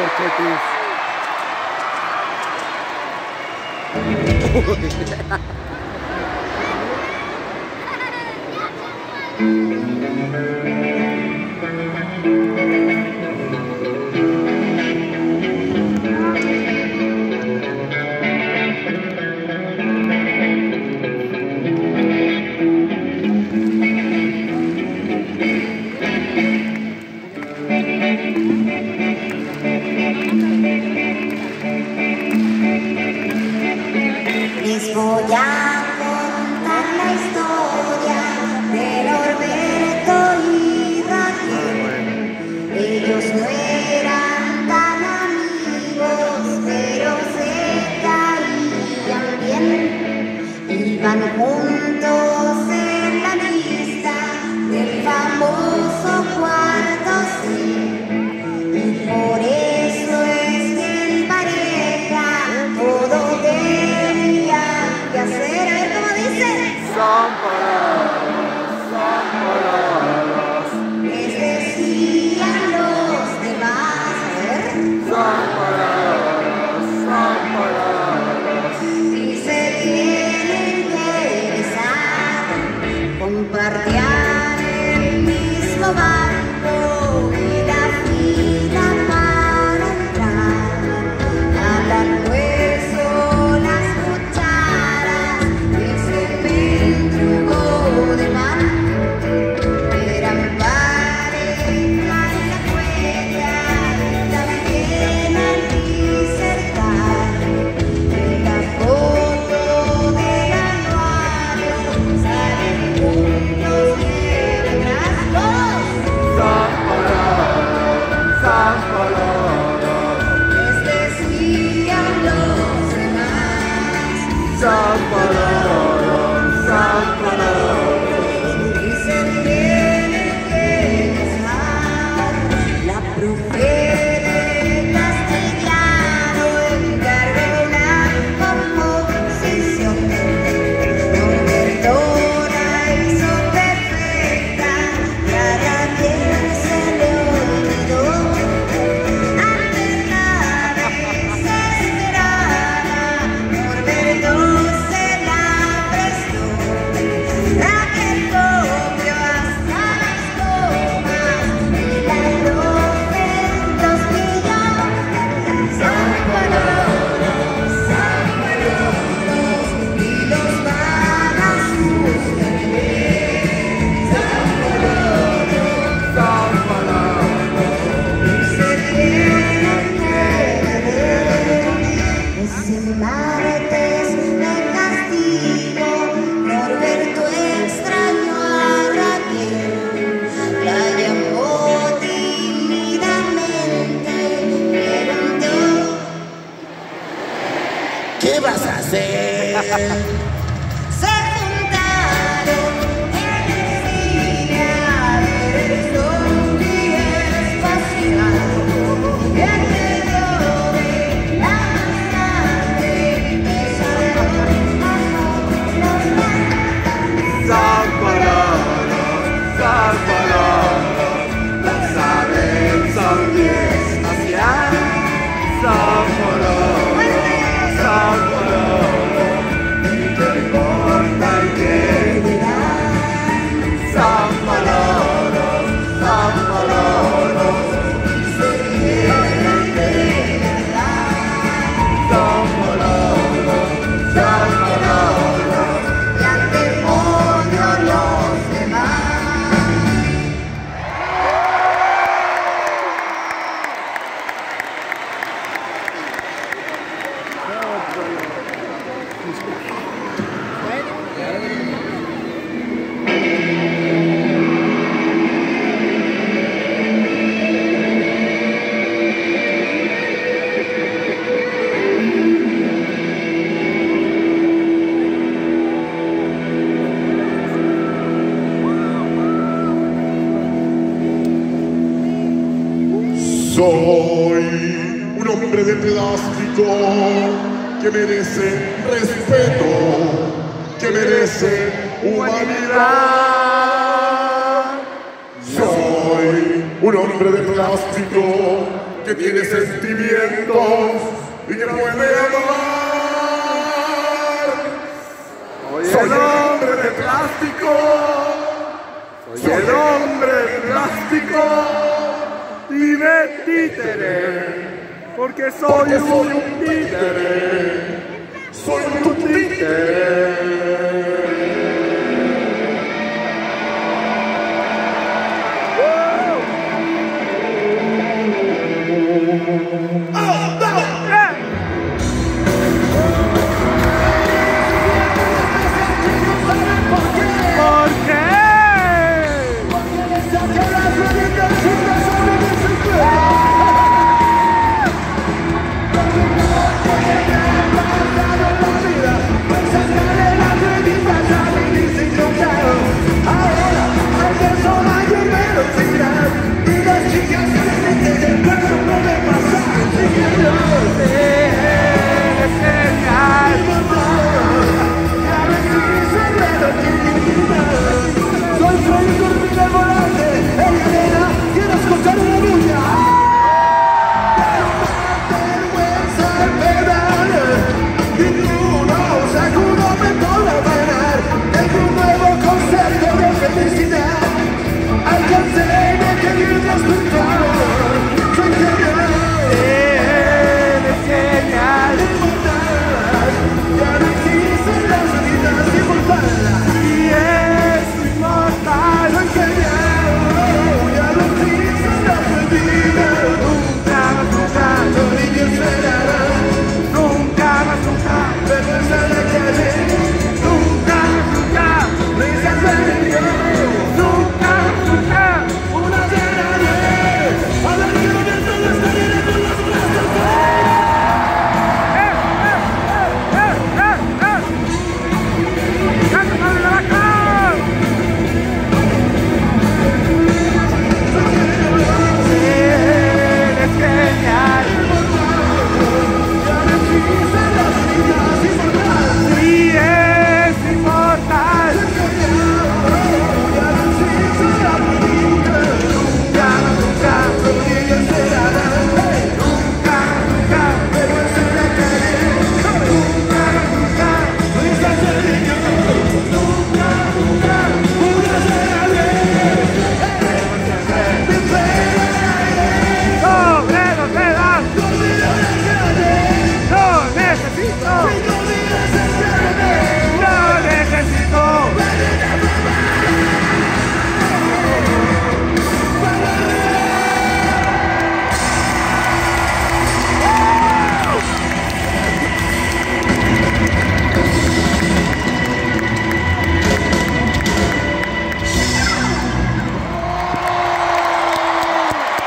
Corchetes. Oh. Bye. ¿Qué vas a hacer? Un hombre de plástico que merece respeto, que merece humanidad. Soy un hombre de plástico que tiene sentimientos y que puede amar. Soy el hombre de plástico. Soy el hombre de plástico y de títere. Porque soy Porque soy un títere. Soy un títere.